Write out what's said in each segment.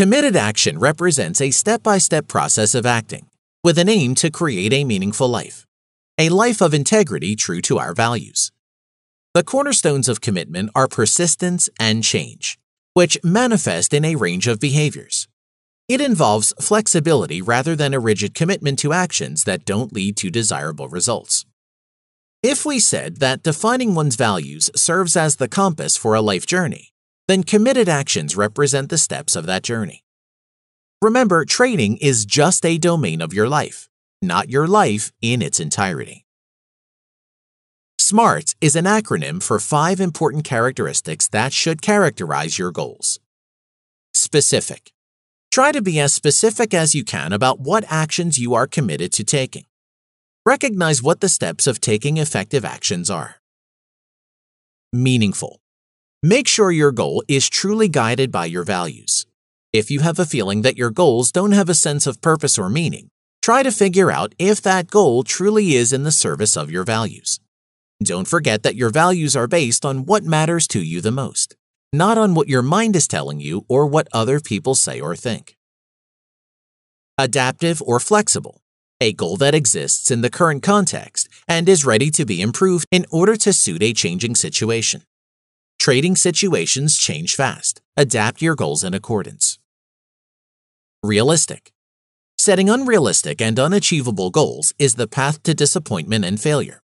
Committed action represents a step by step process of acting with an aim to create a meaningful life, a life of integrity true to our values. The cornerstones of commitment are persistence and change, which manifest in a range of behaviors. It involves flexibility rather than a rigid commitment to actions that don't lead to desirable results. If we said that defining one's values serves as the compass for a life journey, then committed actions represent the steps of that journey. Remember, trading is just a domain of your life, not your life in its entirety. SMART is an acronym for five important characteristics that should characterize your goals. Specific. Try to be as specific as you can about what actions you are committed to taking. Recognize what the steps of taking effective actions are. Meaningful. Make sure your goal is truly guided by your values. If you have a feeling that your goals don't have a sense of purpose or meaning, try to figure out if that goal truly is in the service of your values. Don't forget that your values are based on what matters to you the most, not on what your mind is telling you or what other people say or think. Adaptive or flexible, a goal that exists in the current context and is ready to be improved in order to suit a changing situation. Trading situations change fast. Adapt your goals in accordance. Realistic. Setting unrealistic and unachievable goals is the path to disappointment and failure.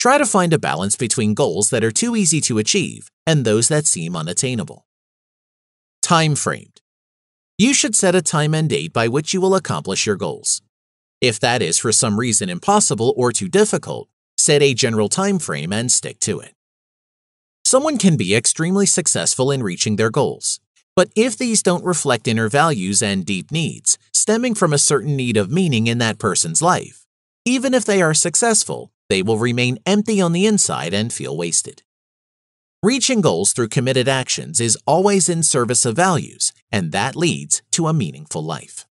Try to find a balance between goals that are too easy to achieve and those that seem unattainable. Time framed. You should set a time and date by which you will accomplish your goals. If that is for some reason impossible or too difficult, set a general time frame and stick to it. Someone can be extremely successful in reaching their goals. But if these don't reflect inner values and deep needs, stemming from a certain need of meaning in that person's life, even if they are successful, they will remain empty on the inside and feel wasted. Reaching goals through committed actions is always in service of values, and that leads to a meaningful life.